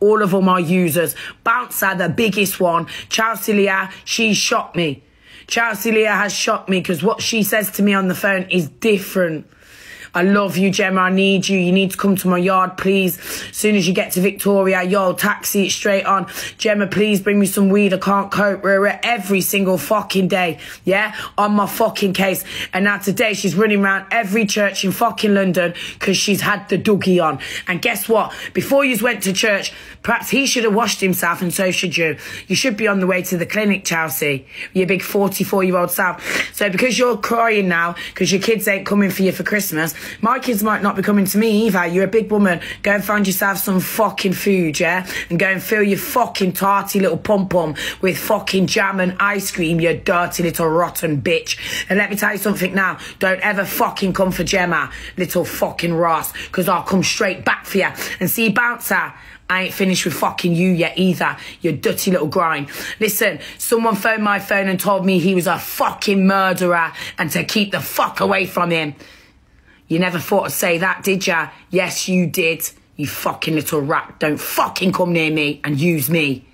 All of them are users. Bouncer, the biggest one. Chelsea she shot me. Chelsea has shot me because what she says to me on the phone is different. I love you, Gemma. I need you. You need to come to my yard, please. As soon as you get to Victoria, yo, taxi it straight on. Gemma, please bring me some weed. I can't cope. We're at every single fucking day. Yeah? On my fucking case. And now today she's running around every church in fucking London because she's had the Dougie on. And guess what? Before you went to church, perhaps he should have washed himself and so should you. You should be on the way to the clinic, Chelsea. You big 44 year old self. So because you're crying now because your kids ain't coming for you for Christmas, my kids might not be coming to me either. You're a big woman. Go and find yourself some fucking food, yeah? And go and fill your fucking tarty little pom pom with fucking jam and ice cream, you dirty little rotten bitch. And let me tell you something now. Don't ever fucking come for Gemma, little fucking Ross, because I'll come straight back for you. And see, bouncer, I ain't finished with fucking you yet either, you dirty little grind. Listen, someone phoned my phone and told me he was a fucking murderer and to keep the fuck away from him. You never thought to say that, did ya? Yes, you did. You fucking little rat. Don't fucking come near me and use me.